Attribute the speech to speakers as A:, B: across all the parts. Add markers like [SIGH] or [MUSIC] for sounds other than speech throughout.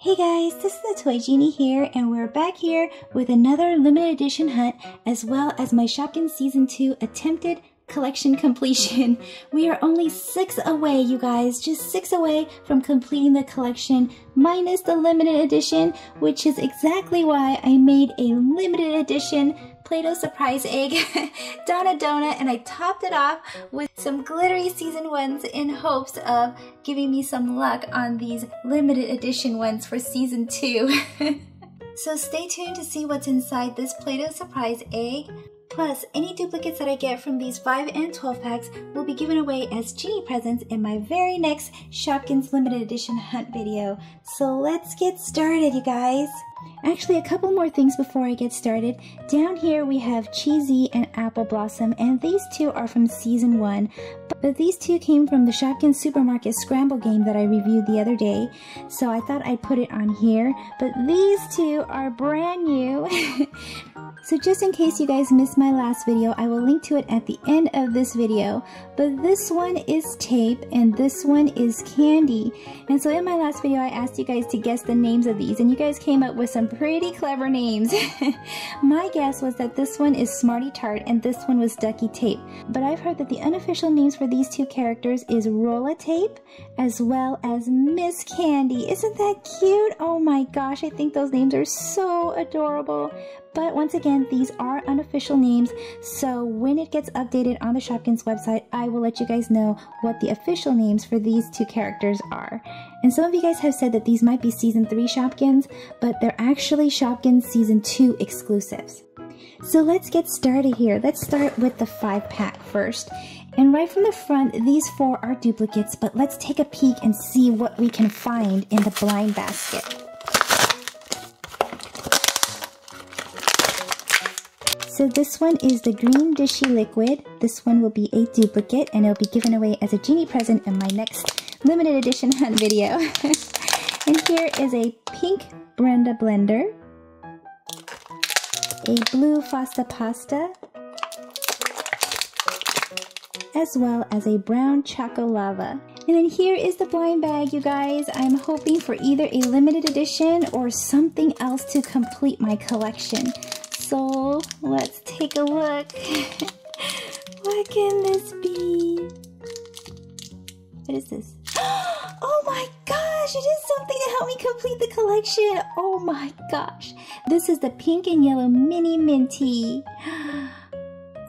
A: Hey guys, this is the Toy Genie here, and we're back here with another limited edition hunt, as well as my Shopkins Season 2 attempted collection [LAUGHS] completion. We are only six away, you guys, just six away from completing the collection, minus the limited edition, which is exactly why I made a limited edition Play-Doh surprise egg [LAUGHS] Donna Donut and I topped it off with some glittery season ones in hopes of giving me some luck on these limited edition ones for season two. [LAUGHS] so stay tuned to see what's inside this Play-Doh surprise egg. Plus, any duplicates that I get from these 5 and 12 packs will be given away as Genie presents in my very next Shopkins limited edition hunt video. So let's get started, you guys. Actually, a couple more things before I get started. Down here we have Cheesy and Apple Blossom, and these two are from Season 1. But these two came from the Shopkins Supermarket Scramble game that I reviewed the other day, so I thought I'd put it on here. But these two are brand new. [LAUGHS] So just in case you guys missed my last video, I will link to it at the end of this video. But this one is tape and this one is candy. And so in my last video, I asked you guys to guess the names of these and you guys came up with some pretty clever names. [LAUGHS] my guess was that this one is Smarty Tart and this one was Ducky Tape. But I've heard that the unofficial names for these two characters is Rolla Tape as well as Miss Candy. Isn't that cute? Oh my gosh, I think those names are so adorable. But once again, these are unofficial names, so when it gets updated on the Shopkins website, I will let you guys know what the official names for these two characters are. And some of you guys have said that these might be Season 3 Shopkins, but they're actually Shopkins Season 2 exclusives. So let's get started here. Let's start with the 5 pack first. And right from the front, these four are duplicates, but let's take a peek and see what we can find in the blind basket. So this one is the green dishy liquid. This one will be a duplicate and it'll be given away as a genie present in my next limited edition [LAUGHS] hunt video. [LAUGHS] and here is a pink Brenda blender, a blue Fasta pasta, as well as a brown Choco Lava. And then here is the blind bag, you guys. I'm hoping for either a limited edition or something else to complete my collection. So let's take a look. [LAUGHS] what can this be? What is this? [GASPS] Oh my gosh, it is something to help me complete the collection. Oh my gosh. This is the pink and yellow Minnie Minty. [GASPS]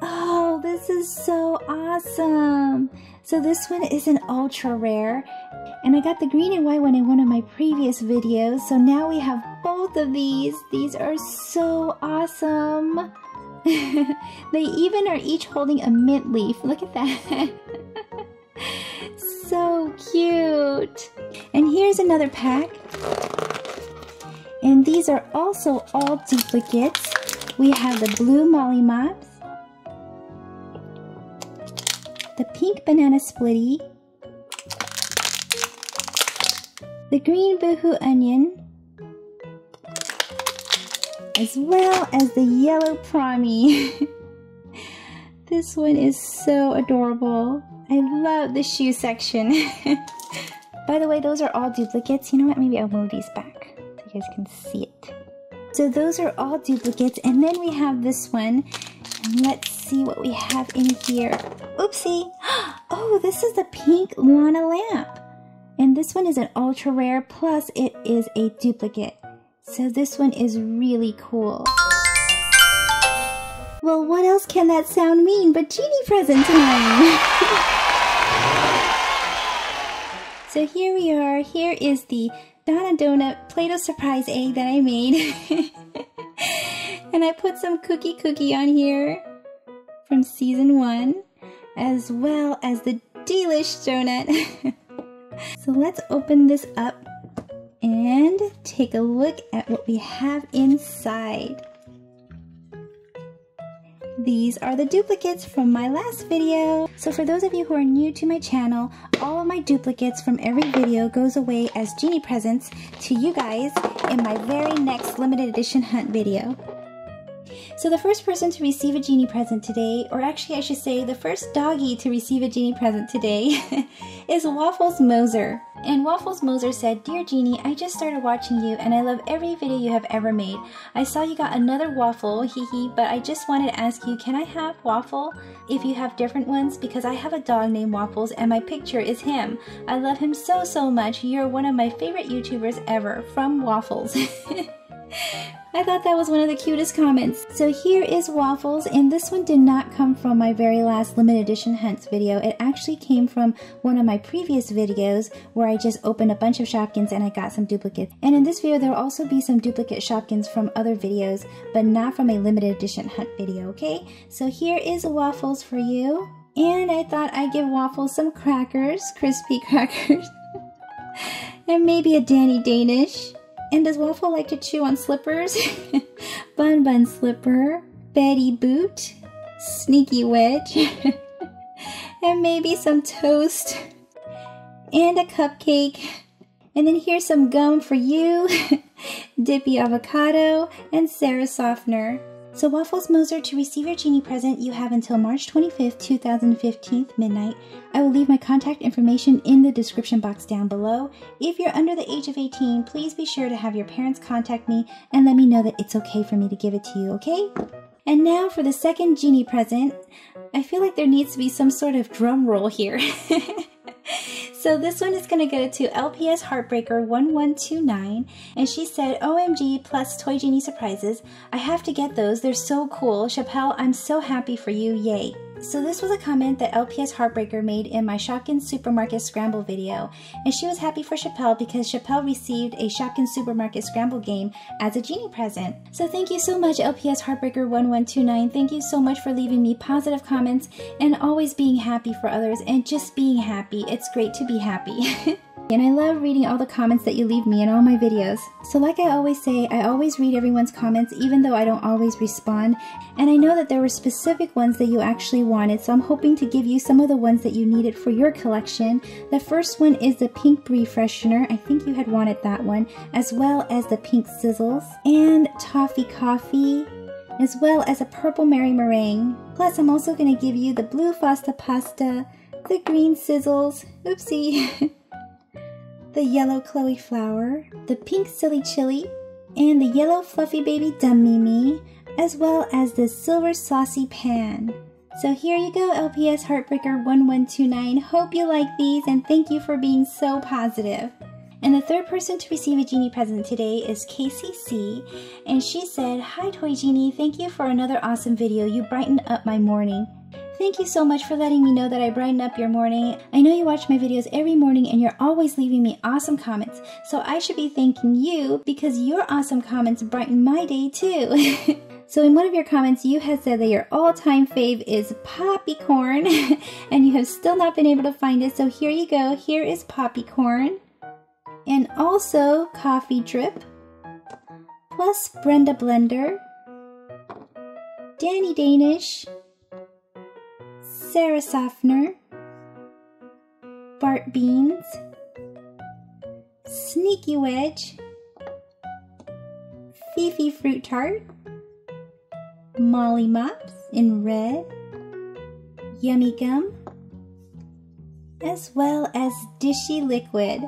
A: Oh, this is so awesome. So this one is an ultra rare and I got the green and white one in one of my previous videos. So now we have both of these. These are so awesome. [LAUGHS] they even are each holding a mint leaf. Look at that. [LAUGHS] so cute. And here's another pack. And these are also all duplicates. We have the blue Molly Mops, the pink Banana Splitty, the green boohoo onion, as well as the yellow Prommy. [LAUGHS] this one is so adorable. I love the shoe section. [LAUGHS] By the way, those are all duplicates. You know what? Maybe I'll move these back so you guys can see it. So those are all duplicates. And then we have this one. And let's see what we have in here. Oopsie. [GASPS] Oh, this is the pink Lana lamp. And this one is an ultra rare, plus it is a duplicate. So this one is really cool. Well, what else can that sound mean but Genie present time? [LAUGHS] so here we are. Here is the Donna Donut Play-Doh surprise egg that I made. [LAUGHS] and I put some Kooky Cookie on here from season one, as well as the D'lish Donut. [LAUGHS] So let's open this up and take a look at what we have inside. These are the duplicates from my last video. So for those of you who are new to my channel, all of my duplicates from every video goes away as genie presents to you guys in my very next limited edition hunt video. So the first person to receive a genie present today, or actually I should say the first doggy to receive a genie present today, [LAUGHS] is Waffles Moser. And Waffles Moser said, Dear Genie, I just started watching you and I love every video you have ever made. I saw you got another waffle, [LAUGHS] hee hee, but I just wanted to ask you, can I have waffle if you have different ones? Because I have a dog named Waffles and my picture is him. I love him so, so much. You're one of my favorite YouTubers ever from Waffles. [LAUGHS] I thought that was one of the cutest comments. So here is Waffles, and this one did not come from my very last limited edition hunts video. It actually came from one of my previous videos where I just opened a bunch of Shopkins and I got some duplicates. And in this video, there will also be some duplicate Shopkins from other videos, but not from a limited edition hunt video, okay? So here is Waffles for you. And I thought I'd give Waffles some crackers, crispy [LAUGHS] crackers. and maybe a Danny Danish. And does Waffle like to chew on slippers? [LAUGHS] Bun Bun Slipper, Betty Boot, Sneaky Wedge, [LAUGHS] and maybe some toast, and a cupcake. And then here's some gum for you, [LAUGHS] Dippy Avocado, and Sarah Softener. So Waffles Moser, to receive your Genie present, you have until March 25th, 2015, midnight. I will leave my contact information in the description box down below. If you're under the age of 18, please be sure to have your parents contact me and let me know that it's okay for me to give it to you, okay? And now for the second Genie present. I feel like there needs to be some sort of drum roll here. [LAUGHS] So this one is going to go to LPS Heartbreaker 1129 and she said, OMG plus Toy Genie surprises. I have to get those. They're so cool. Chappelle, I'm so happy for you. Yay. So this was a comment that LPS Heartbreaker made in my Shopkins Supermarket Scramble video, and she was happy for Chappelle because Chappelle received a Shopkins Supermarket Scramble game as a genie present. So thank you so much LPS Heartbreaker 1129. Thank you so much for leaving me positive comments and always being happy for others and just being happy. It's great to be happy. [LAUGHS] And I love reading all the comments that you leave me in all my videos. So like I always say, I always read everyone's comments even though I don't always respond. And I know that there were specific ones that you actually wanted, so I'm hoping to give you some of the ones that you needed for your collection. The first one is the Pink Brie Freshener. I think you had wanted that one, as well as the Pink Sizzles, and Toffee Coffee, as well as a Purple Mary Meringue. Plus, I'm also going to give you the Blue Fasta Pasta, the Green Sizzles, oopsie, [LAUGHS] the yellow Chloe flower, the pink silly chili, and the yellow fluffy baby Dum Mee Mee, as well as the silver saucy pan. So here you go, LPS Heartbreaker 1129. Hope you like these and thank you for being so positive. And the third person to receive a Genie present today is KCC, and she said, Hi Toy Genie, thank you for another awesome video. You brightened up my morning. Thank you so much for letting me know that I brighten up your morning. I know you watch my videos every morning and you're always leaving me awesome comments. So I should be thanking you because your awesome comments brighten my day too. [LAUGHS] So in one of your comments, you had said that your all-time fave is Poppycorn, [LAUGHS] and you have still not been able to find it. So here you go. Here is Poppycorn, and also Coffee Drip, plus Brenda Blender, Danny Danish, Sarah Softener, Bart Beans, Sneaky Wedge, Fifi Fruit Tart, Molly Mops in red, Yummy Gum, as well as Dishy Liquid.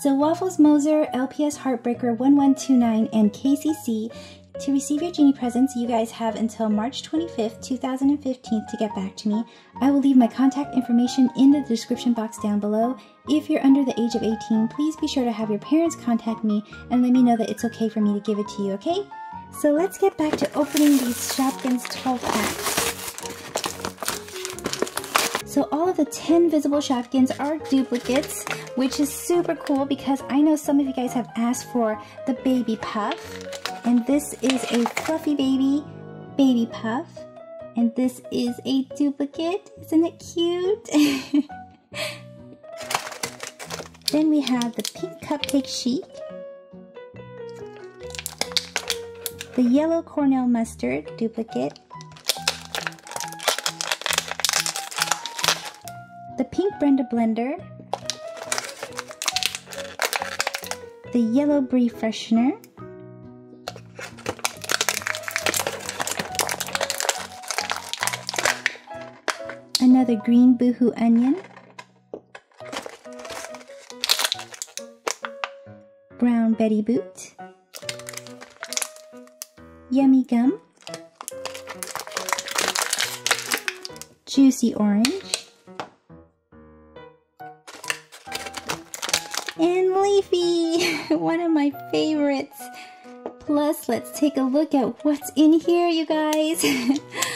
A: So Waffles Moser, LPS Heartbreaker 1129, and KCC to receive your Genie presents, you guys have until March 25th, 2015 to get back to me. I will leave my contact information in the description box down below. If you're under the age of 18, please be sure to have your parents contact me and let me know that it's okay for me to give it to you, okay? So let's get back to opening these Shopkins 12 packs. So all of the 10 visible Shopkins are duplicates, which is super cool because I know some of you guys have asked for the Baby Puff. And this is a fluffy baby, Baby Puff. And this is a duplicate. Isn't it cute? [LAUGHS] then we have the pink Cupcake Chic. The yellow Cornell mustard duplicate. the pink Brenda blender, the yellow brie freshener, another green boohoo onion. Brown Betty Boot. Yummy gum. Juicy orange. And Leafy, [LAUGHS] one of my favorites. Plus, let's take a look at what's in here, you guys. [LAUGHS]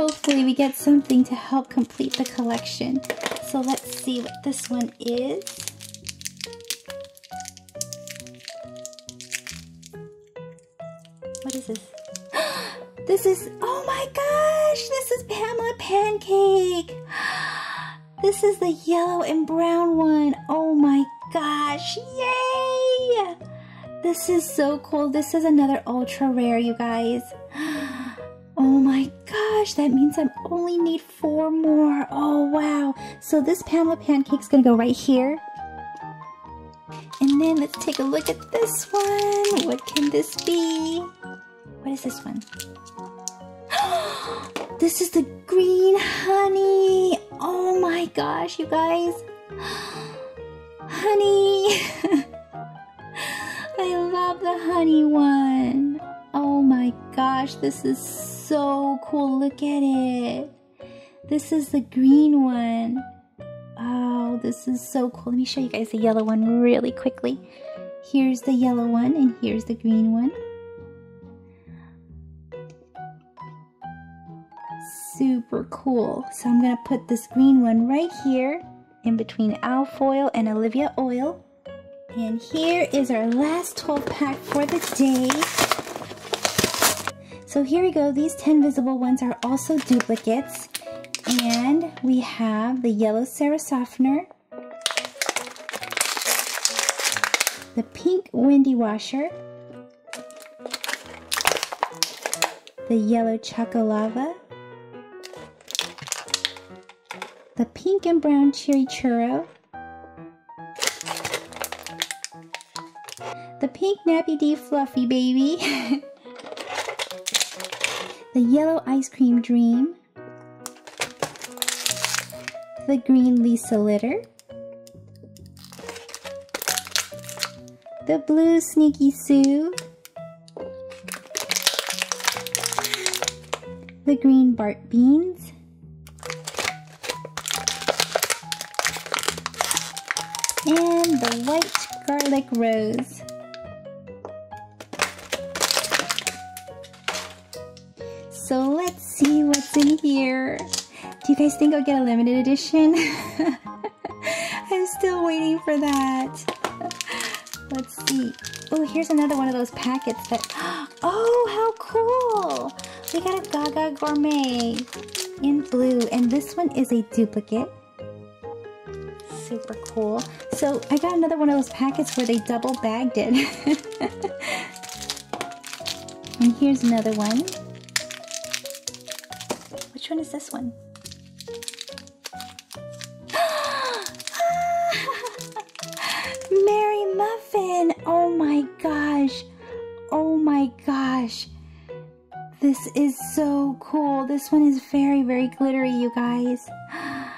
A: Hopefully we get something to help complete the collection. So let's see what this one is. What is this? [GASPS] This is, oh my gosh, this is Pamela Pancake. [GASPS] This is the yellow and brown one. Oh my gosh, yay! This is so cool. This is another ultra rare, you guys. Gosh, that means I only need four more. Oh wow. So this Pamela Pancake's gonna go right here. And then let's take a look at this one. What can this be? What is this one? [GASPS] this is the green Honeeey. Oh my gosh, you guys. [GASPS] Honeeey. [LAUGHS] I love the Honeeey one. Oh my gosh, this is so cool. Look at it. This is the green one. Oh, this is so cool. Let me show you guys the yellow one really quickly. Here's the yellow one and here's the green one. Super cool. So I'm going to put this green one right here in between Alfoil and Olivia Oil. And here is our last 12 pack for the day. So here we go. These 10 visible ones are also duplicates. And we have the yellow Sarah softener, the pink windy washer, the yellow Choco Lava, the pink and brown cherry churro, the pink Nappy Dee fluffy baby, [LAUGHS] the yellow ice cream dream, the green Lisa litter, the blue Sneaky Sue, the green Bart Beans, and the white garlic rose. In here. Do you guys think I'll get a limited edition? [LAUGHS] I'm still waiting for that. Let's see. Oh, here's another one of those packets that... [GASPS] Oh, how cool! We got a Gaga Gourmet in blue, and this one is a duplicate. Super cool. So I got another one of those packets where they double bagged it. [LAUGHS] and here's another one. Which one is this one? [GASPS] Mary Muffin! Oh my gosh! Oh my gosh! This is so cool. This one is very, very glittery, you guys. [GASPS]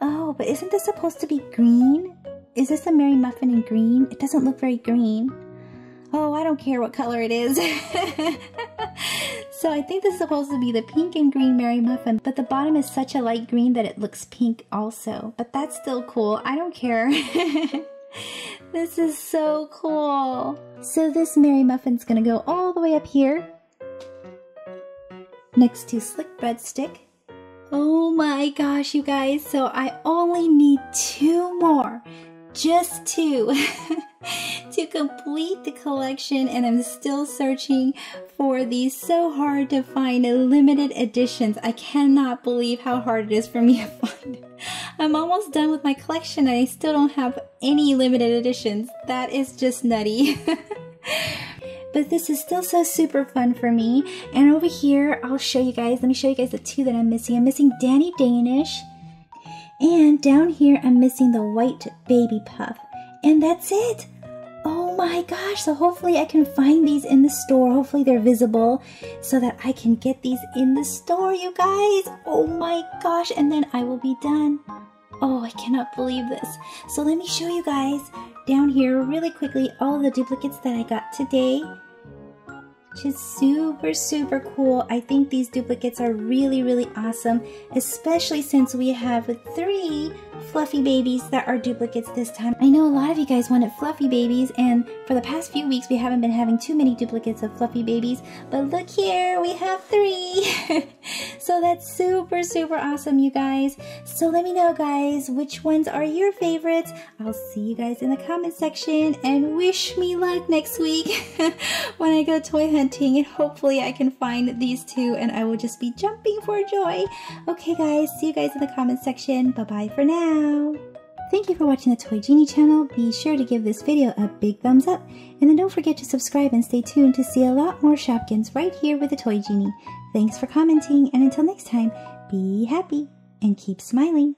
A: Oh, but isn't this supposed to be green? Is this a Mary Muffin in green? It doesn't look very green. Oh, I don't care what color it is. [LAUGHS] so I think this is supposed to be the pink and green Mary Muffin, but the bottom is such a light green that it looks pink also. But that's still cool. I don't care. [LAUGHS] this is so cool. So this Mary Muffin's gonna go all the way up here next to Slick Breadstick. Oh my gosh, you guys. So I only need two more. Just two. [LAUGHS] to complete the collection and I'm still searching for these so hard to find limited editions. I cannot believe how hard it is for me to [LAUGHS] find. I'm almost done with my collection and I still don't have any limited editions. That is just nutty. [LAUGHS] but this is still so super fun for me. And over here, I'll show you guys, let me show you guys the two that I'm missing. I'm missing Danny Danish. And down here, I'm missing the white baby puff. And that's it. Oh my gosh, so hopefully I can find these in the store. Hopefully they're visible so that I can get these in the store, you guys. Oh my gosh, and then I will be done. Oh, I cannot believe this. So let me show you guys down here really quickly all the duplicates that I got today is super, super cool. I think these duplicates are really, really awesome, especially since we have three fluffy babies that are duplicates this time. I know a lot of you guys wanted fluffy babies, and for the past few weeks, we haven't been having too many duplicates of fluffy babies, but look here, we have three. [LAUGHS] so that's super, super awesome, you guys. So let me know, guys, which ones are your favorites. I'll see you guys in the comment section, and wish me luck next week [LAUGHS] when I go toy hunting hunting and hopefully I can find these two and I will just be jumping for joy. Okay guys, see you guys in the comment section. Bye bye for now. Thank you for watching the Toy Genie channel. Be sure to give this video a big thumbs up and then don't forget to subscribe and stay tuned to see a lot more Shopkins right here with the Toy Genie. Thanks for commenting and until next time, be happy and keep smiling.